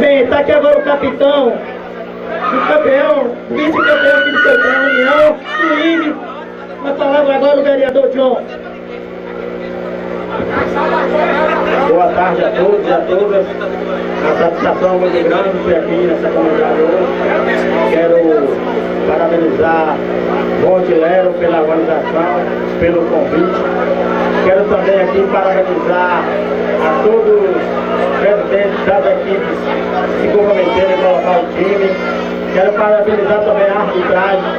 Bem, tá aqui agora o capitão, o campeão, vice-campeão do Sertão, União, Felipe. A palavra agora o vereador John. Boa tarde a todos e a todas. A satisfação muito grande por aqui nessa comunidade hoje. Quero parabenizar Monte Lero pela organização, pelo convite. Quero também aqui parabenizar a todos time. Quero parabenizar também a arbitragem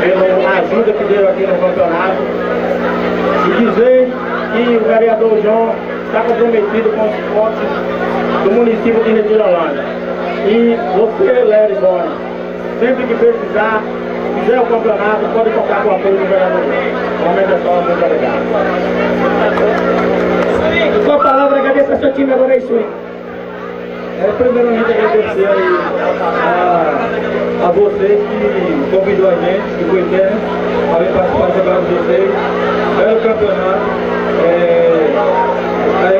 pela ajuda que deu aqui no campeonato. E dizer que o vereador João está comprometido com os esportes do município de Retirolândia. E você, Léo Boni, sempre que precisar, fizer o campeonato, pode contar com o apoio do vereador João. Momento é só, muito obrigado. Com a palavra, agradeço a seu time agora, é isso. É, primeiramente agradecer aí a, a vocês que convidou a gente, que foi ter, a vir participar do campeonato de vocês. Belo campeonato. É,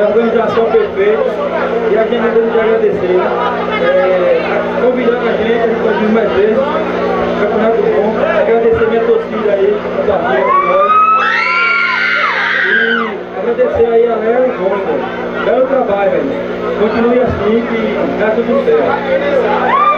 a organização perfeita e a gente tem que agradecer. É, convidando a gente, a gente mais vezes. Campeonato bom. Agradecer minha torcida aí, que está aqui com. E agradecer aí a Léo e Bom, Trabalho, velho. Continue assim